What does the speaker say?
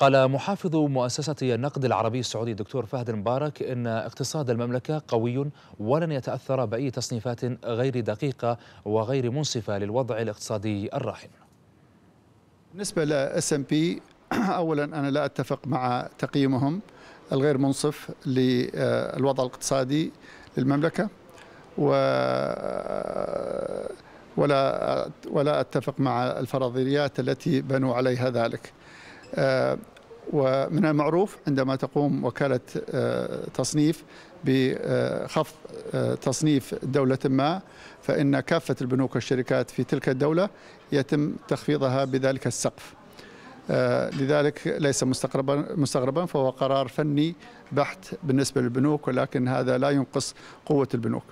قال محافظ مؤسسة النقد العربي السعودي الدكتور فهد المبارك إن اقتصاد المملكة قوي ولن يتأثر بأي تصنيفات غير دقيقة وغير منصفة للوضع الاقتصادي الراهن بالنسبة لأس ام بي أولا أنا لا أتفق مع تقييمهم الغير منصف للوضع الاقتصادي للمملكة و ولا ولا أتفق مع الفرضيات التي بنوا عليها ذلك. ومن المعروف عندما تقوم وكالة تصنيف بخفض تصنيف دولة ما فإن كافة البنوك والشركات في تلك الدولة يتم تخفيضها بذلك السقف. لذلك ليس مستغربا مستغربا فهو قرار فني بحت بالنسبة للبنوك ولكن هذا لا ينقص قوة البنوك.